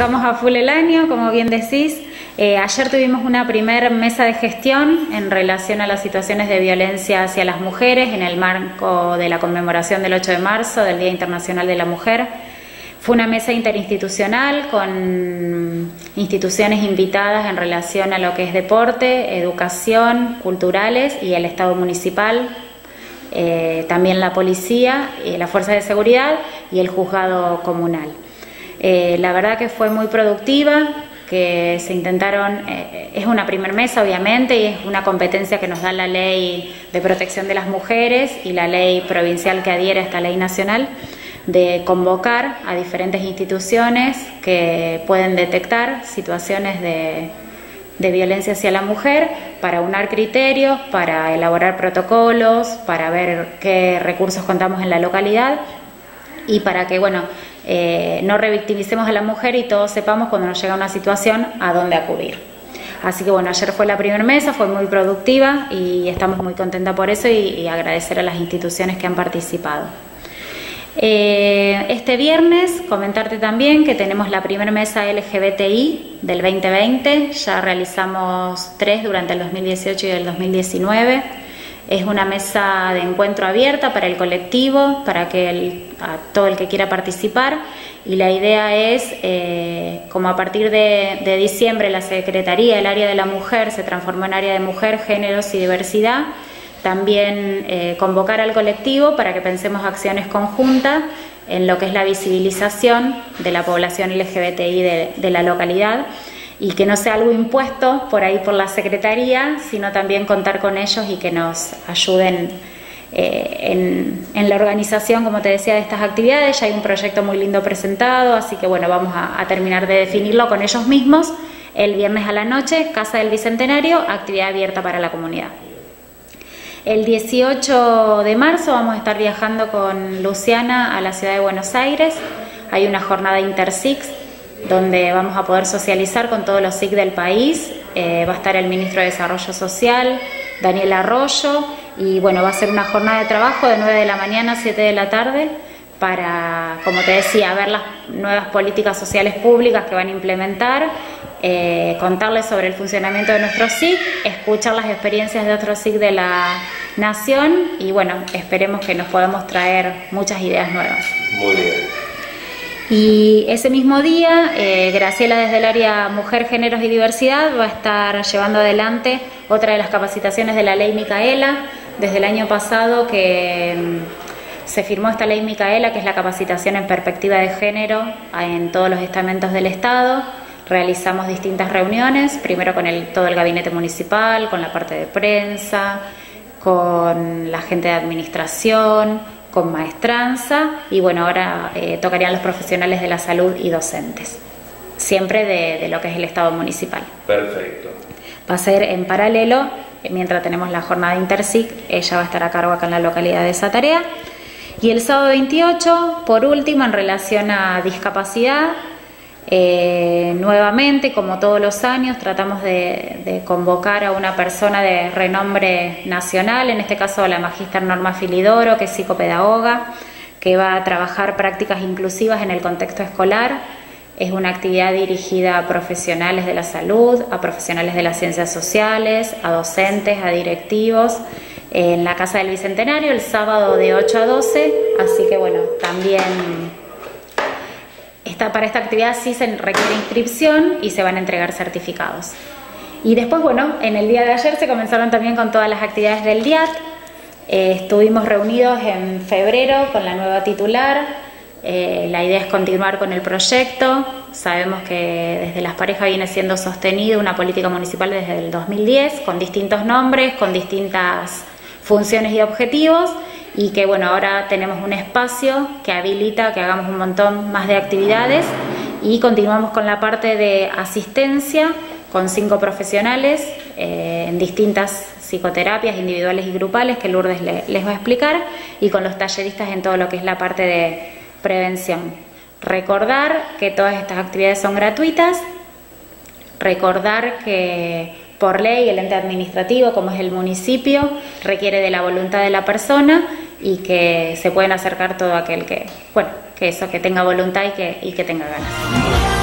arrancamos a full el año, como bien decís. Eh, ayer tuvimos una primer mesa de gestión en relación a las situaciones de violencia hacia las mujeres en el marco de la conmemoración del 8 de marzo, del Día Internacional de la Mujer. Fue una mesa interinstitucional con instituciones invitadas en relación a lo que es deporte, educación, culturales y el Estado municipal, eh, también la policía, y la fuerza de seguridad y el juzgado comunal. Eh, la verdad que fue muy productiva, que se intentaron, eh, es una primer mesa obviamente y es una competencia que nos da la ley de protección de las mujeres y la ley provincial que adhiere a esta ley nacional de convocar a diferentes instituciones que pueden detectar situaciones de, de violencia hacia la mujer para unar criterios, para elaborar protocolos, para ver qué recursos contamos en la localidad y para que, bueno, eh, no revictimicemos a la mujer y todos sepamos cuando nos llega una situación a dónde acudir. Así que bueno, ayer fue la primera mesa, fue muy productiva y estamos muy contentas por eso y, agradecer a las instituciones que han participado. Eh, este viernes comentarte también que tenemos la primera mesa LGBTI del 2020, ya realizamos tres durante el 2018 y el 2019. Es una mesa de encuentro abierta para el colectivo, para que a todo el que quiera participar. Y la idea es, eh, como a partir de, diciembre la Secretaría, el área de la mujer, se transformó en área de mujer, géneros y diversidad, también eh, convocar al colectivo para que pensemos acciones conjuntas en lo que es la visibilización de la población LGBTI de la localidad y que no sea algo impuesto por ahí por la Secretaría, sino también contar con ellos y que nos ayuden eh, en, la organización, como te decía, de estas actividades. Ya hay un proyecto muy lindo presentado, así que bueno, vamos a, terminar de definirlo con ellos mismos. El viernes a la noche, Casa del Bicentenario, actividad abierta para la comunidad. El 18 de marzo vamos a estar viajando con Luciana a la ciudad de Buenos Aires. Hay una jornada Intersix donde vamos a poder socializar con todos los SIC del país. Eh, va a estar el ministro de Desarrollo Social, Daniel Arroyo, y bueno, va a ser una jornada de trabajo de 9 de la mañana a 7 de la tarde para, como te decía, ver las nuevas políticas sociales públicas que van a implementar, eh, contarles sobre el funcionamiento de nuestro SIC, escuchar las experiencias de otros SIC de la nación y bueno, esperemos que nos podamos traer muchas ideas nuevas. Muy bien. Y ese mismo día, eh, Graciela desde el área Mujer, Géneros y Diversidad va a estar llevando adelante otra de las capacitaciones de la ley Micaela. Desde el año pasado que mm, se firmó esta ley Micaela, que es la capacitación en perspectiva de género en todos los estamentos del Estado. Realizamos distintas reuniones, primero con el, todo el gabinete municipal, con la parte de prensa, con la gente de administración, con maestranza y bueno, ahora eh, tocarían los profesionales de la salud y docentes, siempre de, lo que es el Estado municipal. Perfecto. Va a ser en paralelo, mientras tenemos la jornada Intersic, ella va a estar a cargo acá en la localidad de esa tarea. Y el sábado 28, por último, en relación a discapacidad, eh, nuevamente, como todos los años, tratamos de, convocar a una persona de renombre nacional, en este caso a la magíster Norma Filidoro, que es psicopedagoga, que va a trabajar prácticas inclusivas en el contexto escolar. Es una actividad dirigida a profesionales de la salud, a profesionales de las ciencias sociales, a docentes, a directivos, en la Casa del Bicentenario el sábado de 8 a 12. Así que bueno, también para esta actividad sí se requiere inscripción y se van a entregar certificados. Y después, bueno, en el día de ayer se comenzaron también con todas las actividades del DIAT. Eh, estuvimos reunidos en febrero con la nueva titular. Eh, la idea es continuar con el proyecto. Sabemos que desde las parejas viene siendo sostenida una política municipal desde el 2010 con distintos nombres, con distintas funciones y objetivos y que bueno, ahora tenemos un espacio que habilita que hagamos un montón más de actividades y continuamos con la parte de asistencia con cinco profesionales eh, en distintas psicoterapias individuales y grupales que Lourdes les va a explicar y con los talleristas en todo lo que es la parte de prevención. Recordar que todas estas actividades son gratuitas, recordar que por ley el ente administrativo, como es el municipio, requiere de la voluntad de la persona y que se pueden acercar todo aquel que, bueno, que eso, que tenga voluntad y que, y que tenga ganas.